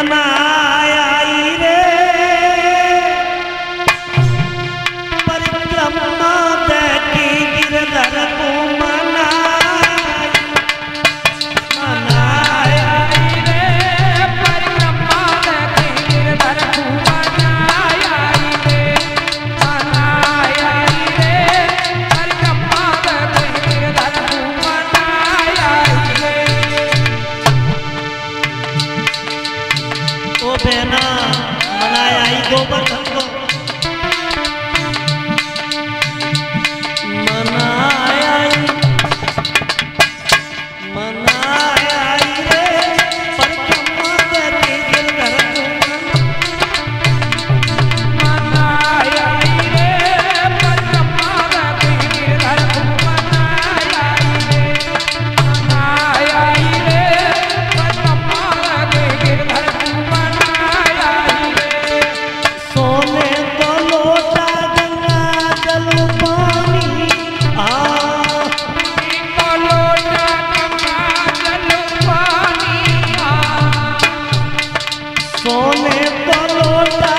মানা 我们曾。কোনে পলটা